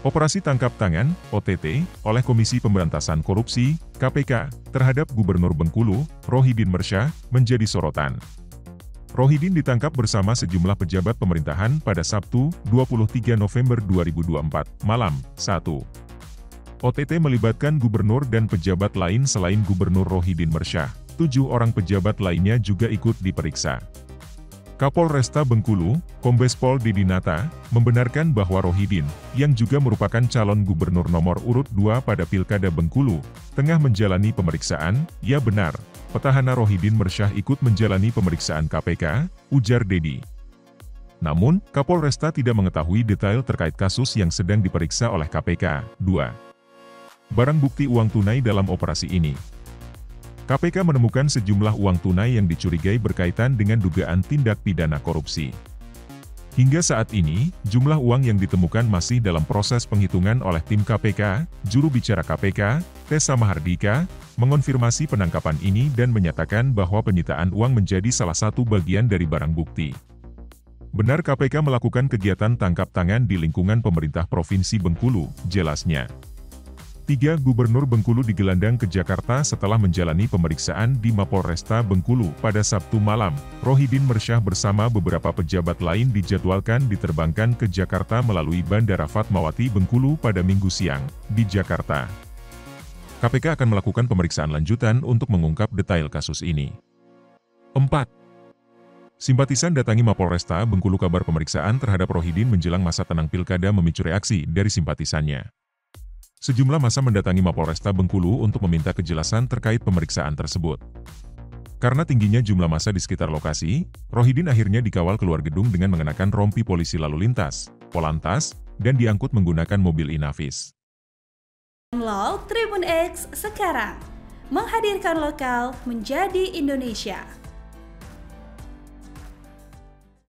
Operasi tangkap tangan (OTT) oleh Komisi Pemberantasan Korupsi (KPK) terhadap Gubernur Bengkulu, Rohidin Mersyah, menjadi sorotan. Rohidin ditangkap bersama sejumlah pejabat pemerintahan pada Sabtu, 23 November 2024, malam, 1. OTT melibatkan gubernur dan pejabat lain selain Gubernur Rohidin Mersyah. Tujuh orang pejabat lainnya juga ikut diperiksa. Kapolresta Bengkulu, Kombes Pol Didinata, membenarkan bahwa Rohidin, yang juga merupakan calon gubernur nomor urut 2 pada Pilkada Bengkulu, tengah menjalani pemeriksaan, ya benar, petahana Rohidin Mersyah ikut menjalani pemeriksaan KPK, ujar Dedi. Namun, Kapolresta tidak mengetahui detail terkait kasus yang sedang diperiksa oleh KPK. 2. Barang bukti uang tunai dalam operasi ini, KPK menemukan sejumlah uang tunai yang dicurigai berkaitan dengan dugaan tindak pidana korupsi. Hingga saat ini, jumlah uang yang ditemukan masih dalam proses penghitungan oleh tim KPK, juru bicara KPK, Tessa Mahardika, mengonfirmasi penangkapan ini dan menyatakan bahwa penyitaan uang menjadi salah satu bagian dari barang bukti. Benar KPK melakukan kegiatan tangkap tangan di lingkungan pemerintah Provinsi Bengkulu, jelasnya. Tiga gubernur Bengkulu digelandang ke Jakarta setelah menjalani pemeriksaan di Mapolresta Bengkulu pada Sabtu malam. Rohidin Mersyah bersama beberapa pejabat lain dijadwalkan diterbangkan ke Jakarta melalui Bandara Fatmawati Bengkulu pada minggu siang, di Jakarta. KPK akan melakukan pemeriksaan lanjutan untuk mengungkap detail kasus ini. 4. Simpatisan datangi Mapolresta Bengkulu kabar pemeriksaan terhadap Rohidin menjelang masa tenang pilkada memicu reaksi dari simpatisannya. Sejumlah masa mendatangi Mapolresta Bengkulu untuk meminta kejelasan terkait pemeriksaan tersebut. Karena tingginya jumlah masa di sekitar lokasi, Rohidin akhirnya dikawal keluar gedung dengan mengenakan rompi polisi lalu lintas, polantas, dan diangkut menggunakan mobil Inavis. Download Tribun X sekarang, menghadirkan lokal menjadi Indonesia.